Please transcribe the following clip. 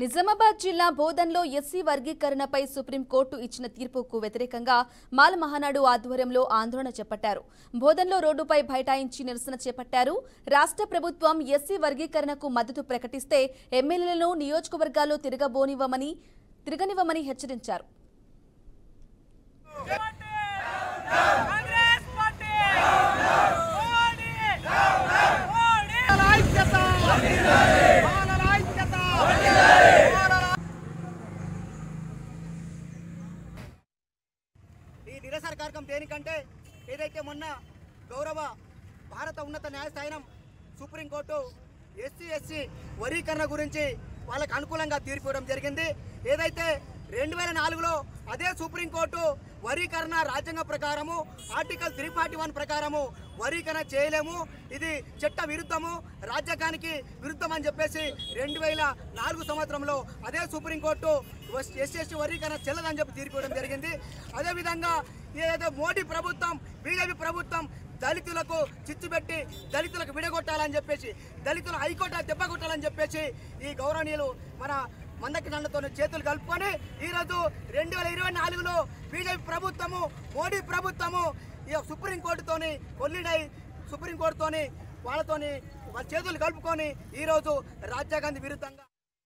నిజామాబాద్ జిల్లా బోధన్లో SC వర్గీకరణపై supreme court ఇచ్చిన తీర్పుకు వ్యతిరేకంగా మాల మహానాడు ఆధ్వర్యంలో ఆందోళన చేపట్టారు. బోధన్లో రోడ్డుపై బైఠాయించి నిరసన చేపట్టారు. రాష్ట్ర ప్రభుత్వం ఎస్సీ వర్గీకరణకు మద్దతు ప్రకటిస్తే ఎమ్మెల్యేలను నియోజకవర్గాల్లో తిరగబోనివ్వమని తిరగనివ్వమని హెచ్చరించారు. నిరసన కార్యక్రమం దేనికంటే ఏదైతే మొన్న గౌరవ భారత ఉన్నత న్యాయస్థానం సుప్రీంకోర్టు ఎస్సీ ఎస్సీ వర్గీకరణ గురించి వాళ్ళకు అనుకూలంగా తీర్పు ఇవ్వడం జరిగింది. ఏదైతే రెండు వేల నాలుగులో అదే సుప్రీంకోర్టు వరీకరణ రాజ్యాంగ ప్రకారము ఆర్టికల్ త్రీ ఫార్టీ వన్ ప్రకారము వరీకరణ చేయలేము. ఇది చట్ట విరుద్ధము రాజ్యాంగానికి విరుద్ధం అని చెప్పేసి రెండు వేల నాలుగు సంవత్సరంలో అదే సుప్రీంకోర్టు ఎస్సీ వర్గీకరణ చెల్లదని చెప్పి తీర్పు ఇవ్వడం జరిగింది. అదేవిధంగా ఏదైతే మోడీ ప్రభుత్వం బీజేపీ ప్రభుత్వం దళితులకు చిచ్చు పెట్టి దళితులకు విడగొట్టాలని చెప్పేసి దళితులు హైకోర్టు దెబ్బ కొట్టాలని చెప్పేసి ఈ గౌరవనీయులు మన మందకి దండతో చేతులు కలుపుకొని ఈరోజు రెండు వేల ఇరవై నాలుగులో బీజేపీ ప్రభుత్వము మోడీ ప్రభుత్వము ఈ సుప్రీంకోర్టుతోని కొల్లిడై సుప్రీంకోర్టుతోని వాళ్ళతోని వాళ్ళ చేతులు కలుపుకొని ఈరోజు రాజ్యాంగానికి విరుద్ధంగా